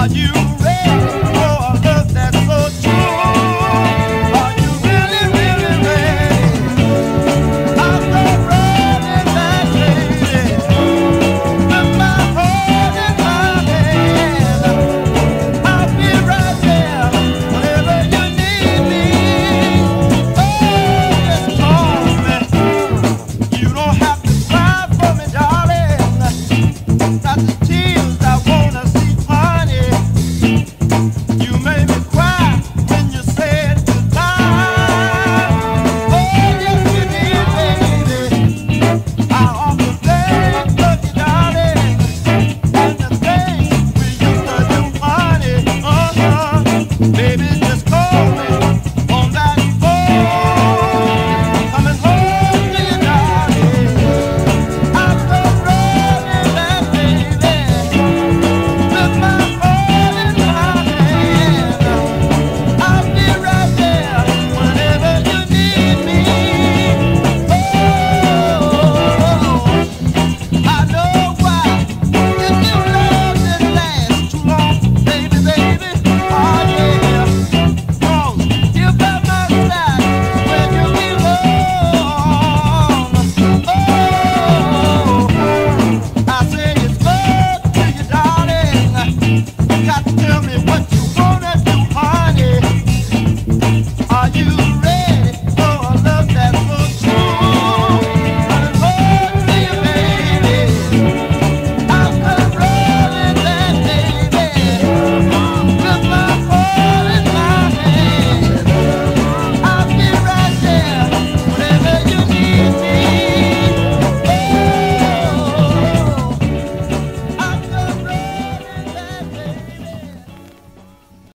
Are you ready?